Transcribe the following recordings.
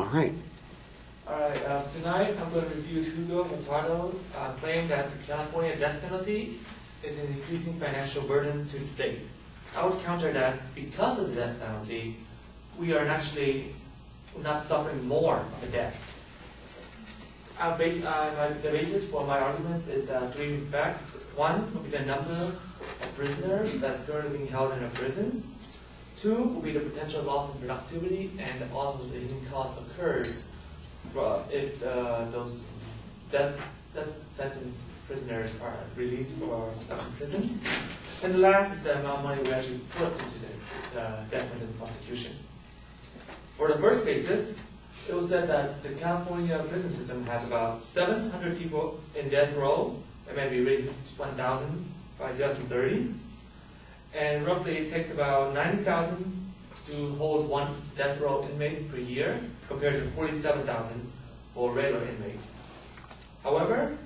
All right. All right, uh, tonight I'm going to review Hugo Machado uh, claim that the California death penalty is an increasing financial burden to the state. I would counter that because of the death penalty, we are actually not suffering more of a debt. Uh, base, uh, the basis for my arguments is uh, three facts. One would be the number of prisoners that's currently being held in a prison. Two will be the potential loss in productivity and also the hidden costs occurred if uh, those death, death sentence prisoners are released or stuck in prison. And the last is the amount of money we actually put into the uh, death sentence prosecution. For the first basis, it was said that the California prison system has about 700 people in death row, and maybe raised 1,000 by 2030. And roughly it takes about 90,000 to hold one death row inmate per year, compared to 47,000 for regular inmates. However,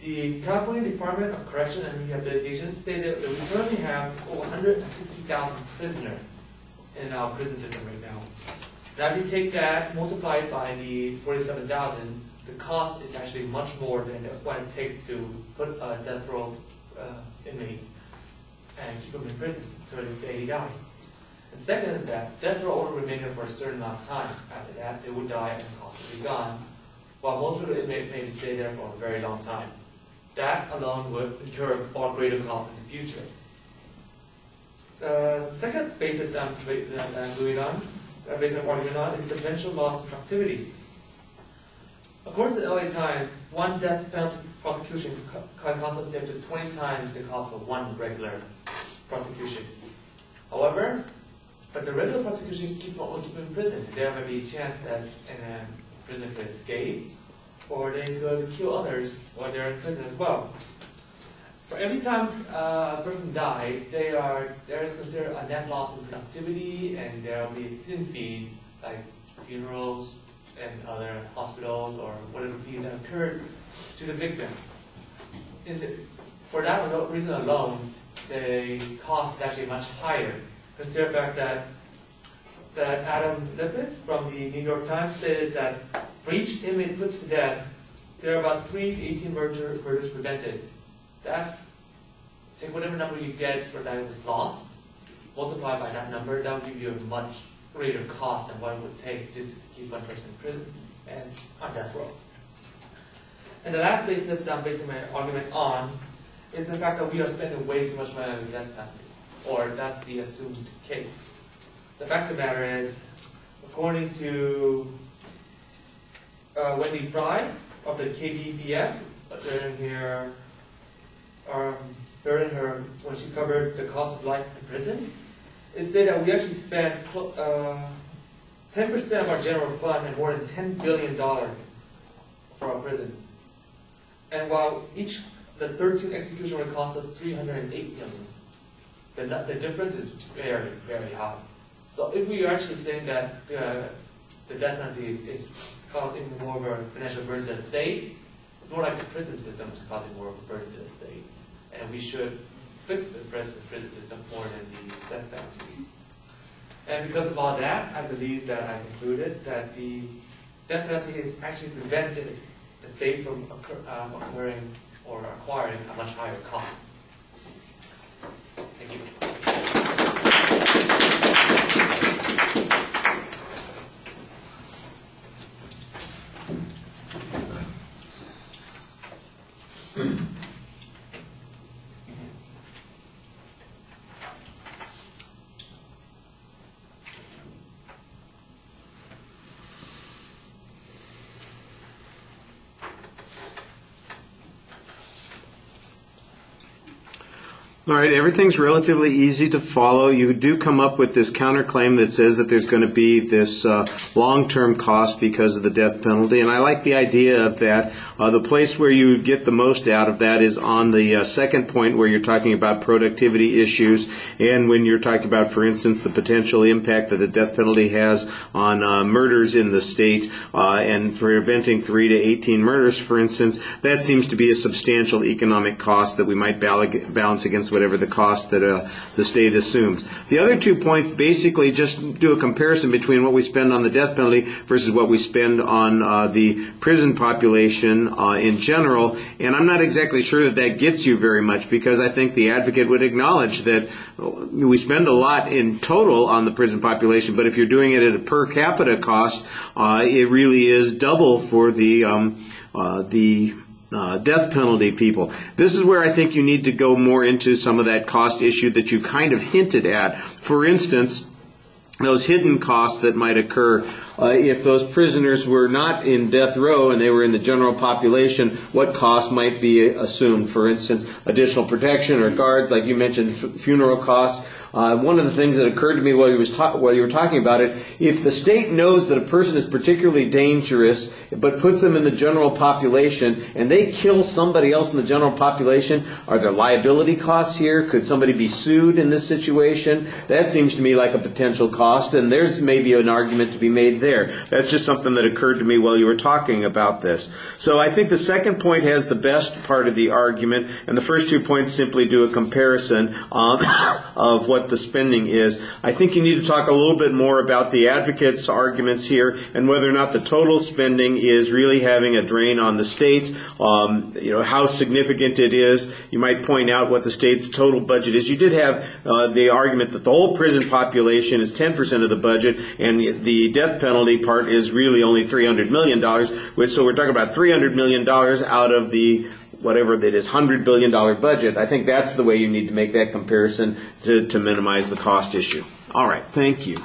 the California Department of Correction and Rehabilitation stated that we currently have over 160,000 prisoners in our prison system right now. Now, if you take that, multiply it by the 47,000, the cost is actually much more than what it takes to put a death row uh, inmates and keep them in prison until they die. And second is that death row only remain there for a certain amount of time. After that, they would die and the be gone, while most of the inmates may stay there for a very long time. That alone would incur far greater costs in the future. The second basis I'm, I'm doing on uh, based on argument on is the potential loss of productivity. According to the LA Times, one death penalty prosecution can cost us up to 20 times the cost of one regular prosecution. However, but the regular prosecution keep on keep in prison. There may be a chance that a prisoner could escape, or they could kill others while they're in prison as well. For every time uh, a person dies, they are there is considered a net loss in productivity, and there will be hidden fees like funerals and other hospitals or whatever fees that occurred to the victim. The, for that reason alone, the cost is actually much higher. Consider the fact that that Adam Liptak from the New York Times stated that for each inmate put to death, there are about 3 to 18 murder, murders prevented. That's, take whatever number you get for that was lost, multiply by that number, that will give you a much greater cost than what it would take just to keep one person in prison and on death row. And the last basis that I'm basing my argument on is the fact that we are spending way too much money on the death penalty, or that's the assumed case. The fact of the matter is, according to uh, Wendy Fry of the KPBS, during here um, during her when she covered the cost of life in prison, it said that we actually spent uh, 10% of our general fund and more than $10 billion for our prison. And while each, the 13 execution would cost us 308 million, the, the difference is very, very high. So if we are actually saying that uh, the death penalty is, is causing more of a financial burden to the state, it's more like the prison system is causing more of a burden to the state and we should fix the prison, system more than the death penalty. And because of all that, I believe that I concluded that the death penalty actually prevented the state from occur, um, occurring or acquiring a much higher cost. Thank you. All right, everything's relatively easy to follow. You do come up with this counterclaim that says that there's going to be this uh, long-term cost because of the death penalty, and I like the idea of that. Uh, the place where you get the most out of that is on the uh, second point where you're talking about productivity issues, and when you're talking about, for instance, the potential impact that the death penalty has on uh, murders in the state uh, and preventing three to 18 murders, for instance, that seems to be a substantial economic cost that we might balance against whatever the cost that uh, the state assumes. The other two points basically just do a comparison between what we spend on the death penalty versus what we spend on uh, the prison population uh, in general. And I'm not exactly sure that that gets you very much because I think the advocate would acknowledge that we spend a lot in total on the prison population, but if you're doing it at a per capita cost, uh, it really is double for the um, uh, the uh, death penalty people. This is where I think you need to go more into some of that cost issue that you kind of hinted at. For instance, those hidden costs that might occur uh, if those prisoners were not in death row and they were in the general population, what costs might be assumed? For instance, additional protection or guards, like you mentioned, f- funeral costs. Uh, one of the things that occurred to me while you, was ta- while you were talking about it, if the state knows that a person is particularly dangerous, but puts them in the general population, and they kill somebody else in the general population, are there liability costs here? Could somebody be sued in this situation? That seems to me like a potential cost, and there's maybe an argument to be made there. That's just something that occurred to me while you were talking about this. So I think the second point has the best part of the argument, and the first two points simply do a comparison um, of what the spending is. I think you need to talk a little bit more about the advocates' arguments here and whether or not the total spending is really having a drain on the state. Um, you know how significant it is. You might point out what the state's total budget is. You did have uh, the argument that the whole prison population is 10% of the budget, and the death penalty penalty part is really only $300 million, which, so we're talking about $300 million out of the whatever that is $100 billion budget. I think that's the way you need to make that comparison to, to minimize the cost issue. All right, thank you.